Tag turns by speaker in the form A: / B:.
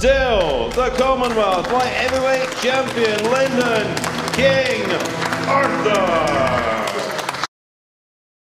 A: still the Commonwealth Light Heavyweight Champion, Lyndon King Arthur.